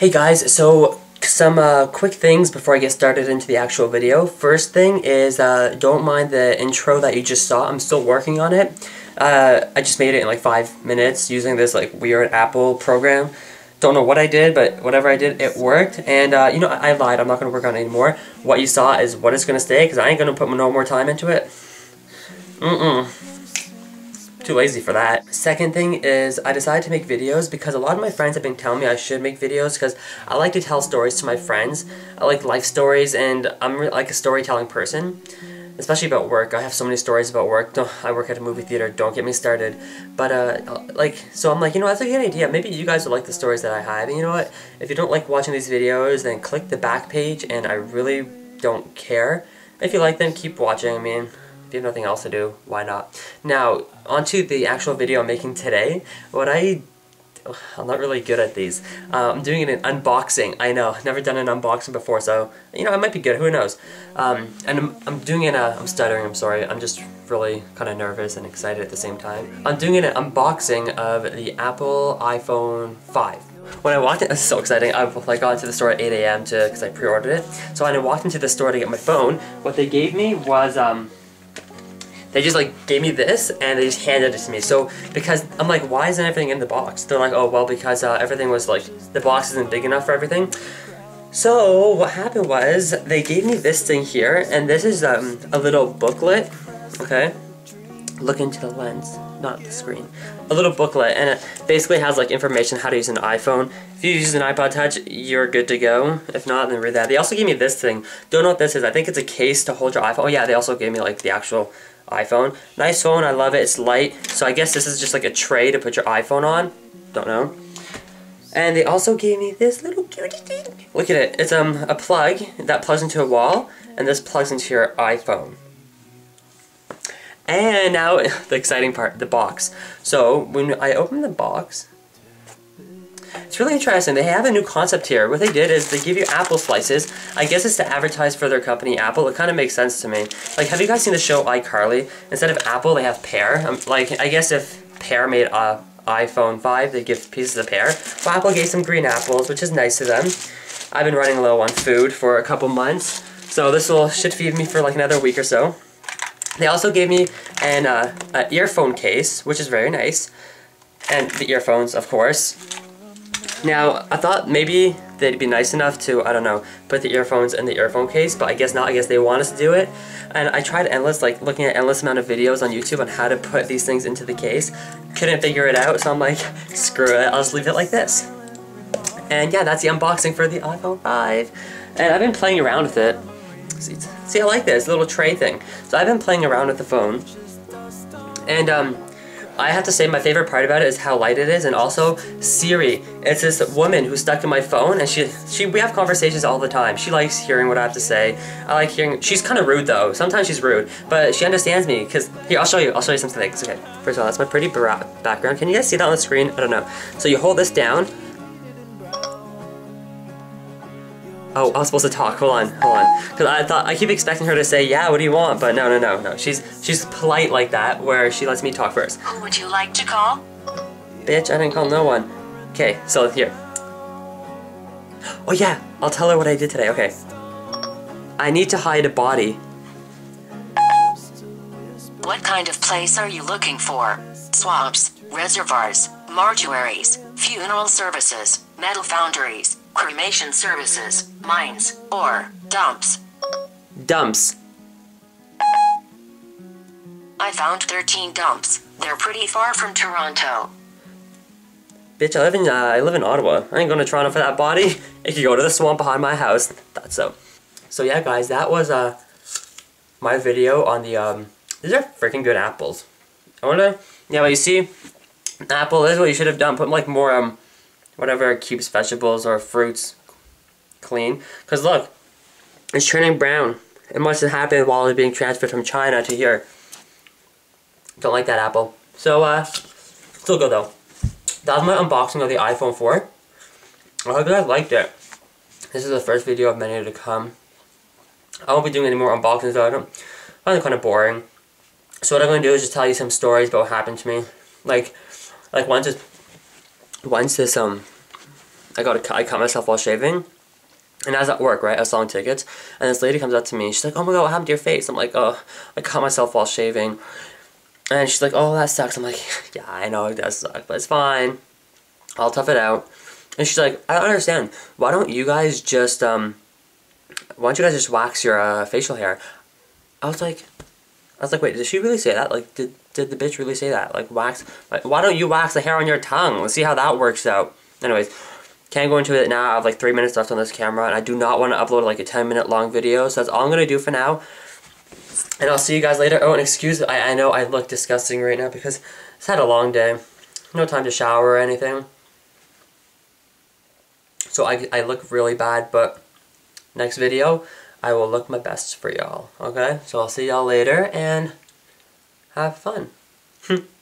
Hey guys, so some uh, quick things before I get started into the actual video. First thing is uh, don't mind the intro that you just saw. I'm still working on it. Uh, I just made it in like five minutes using this like weird Apple program. Don't know what I did, but whatever I did, it worked. And uh, you know, I, I lied. I'm not to work on it anymore. What you saw is what it's to stay because I ain't to put no more time into it. Mm-mm too lazy for that. Second thing is I decided to make videos because a lot of my friends have been telling me I should make videos because I like to tell stories to my friends. I like life stories and I'm like a storytelling person. Especially about work. I have so many stories about work. I work at a movie theater. Don't get me started. But, uh, like, so I'm like, you know, that's a good idea. Maybe you guys would like the stories that I have. And you know what? If you don't like watching these videos, then click the back page and I really don't care. If you like them, keep watching. I mean, if you have nothing else to do, why not? Now, onto the actual video I'm making today. What I I'm not really good at these. Uh, I'm doing an unboxing. I know, never done an unboxing before, so you know, I might be good. Who knows? Um, and I'm, I'm doing it. Uh, I'm stuttering. I'm sorry. I'm just really kind of nervous and excited at the same time. I'm doing an unboxing of the Apple iPhone 5. When I walked in, so exciting, I like got into the store at 8 a.m. to because I pre-ordered it. So when I walked into the store to get my phone, what they gave me was um, they just like gave me this and they just handed it to me. So because I'm like, why isn't everything in the box? They're like, oh well, because uh, everything was like the box isn't big enough for everything. So what happened was they gave me this thing here, and this is um, a little booklet. Okay, look into the lens, not the screen. A little booklet, and it basically has like information how to use an iPhone. If you use an iPod Touch, you're good to go. If not, then read that. They also gave me this thing. Don't know what this is. I think it's a case to hold your iPhone. Oh yeah, they also gave me like the actual iPhone. Nice phone, I love it, it's light. So I guess this is just like a tray to put your iPhone on. Don't know. And they also gave me this little cutie thing. Look at it, it's um a plug that plugs into a wall, and this plugs into your iPhone. And now, the exciting part, the box. So, when I open the box, it's really interesting. They have a new concept here. What they did is they give you apple slices. I guess it's to advertise for their company, Apple. It kind of makes sense to me. Like, have you guys seen the show iCarly? Instead of apple, they have pear. Um, like, I guess if pear made a iPhone 5, they give pieces of pear. Well, Apple gave some green apples, which is nice of them. I've been running low on food for a couple months, so this will should feed me for like another week or so. They also gave me an uh, earphone case, which is very nice, and the earphones, of course. Now, I thought maybe they'd be nice enough to, I don't know, put the earphones in the earphone case, but I guess not. I guess they want us to do it. And I tried endless, like, looking at endless amount of videos on YouTube on how to put these things into the case. Couldn't figure it out, so I'm like, screw it, I'll just leave it like this. And yeah, that's the unboxing for the iPhone 5. And I've been playing around with it. See, see I like this little tray thing. So I've been playing around with the phone. And, um, I have to say my favorite part about it is how light it is and also Siri. It's this woman who's stuck in my phone and she, she we have conversations all the time. She likes hearing what I have to say. I like hearing, she's kind of rude though. Sometimes she's rude, but she understands me because, here I'll show you, I'll show you something. Okay, first of all, that's my pretty background. Can you guys see that on the screen? I don't know. So you hold this down Oh, I was supposed to talk. Hold on, hold on. Because I thought I keep expecting her to say, "Yeah, what do you want?" But no, no, no, no. She's she's polite like that, where she lets me talk first. Who would you like to call? Bitch, I didn't call no one. Okay, so here. Oh yeah, I'll tell her what I did today. Okay. I need to hide a body. What kind of place are you looking for? Swamps, reservoirs, mortuaries, funeral services, metal foundries, cremation services, mines, or dumps. Dumps. I found 13 dumps. They're pretty far from Toronto. Bitch, I live in uh, I live in Ottawa. I ain't going to Toronto for that body. It could go to the swamp behind my house. That's so. So yeah, guys, that was uh my video on the um. These are freaking good apples. I wonder. Yeah, but you see, apple is what you should have done. Put like more um whatever keeps vegetables or fruits clean. Because look, it's turning brown. It must have happened while it's being transferred from China to here. Don't like that apple. So, uh, still good though. That was my unboxing of the iPhone 4. I hope you guys liked it. This is the first video of many to come. I won't be doing any more unboxings though. I don't find it kind of boring. So what I'm going to do is just tell you some stories about what happened to me. Like, like once this once this um I got to, I cut myself while shaving. And I was at work, right? I was selling tickets, and this lady comes up to me. She's like, "Oh my god, what happened to your face?" I'm like, "Oh, I cut myself while shaving." And she's like, "Oh, that sucks." I'm like, "Yeah, I know it does suck, but it's fine. I'll tough it out." And she's like, "I don't understand. Why don't you guys just um, why don't you guys just wax your uh, facial hair?" I was like, I was like, "Wait, did she really say that? Like, did did the bitch really say that? Like, wax? Like, why don't you wax the hair on your tongue? Let's see how that works out." Anyways, can't go into it now. I have like three minutes left on this camera, and I do not want to upload like a 10 minute long video, so that's all I'm going to do for now. And I'll see you guys later. Oh, and excuse I, I know I look disgusting right now because it's had a long day. No time to shower or anything. So I, I look really bad, but next video, I will look my best for y'all. Okay? So I'll see y'all later, and have fun.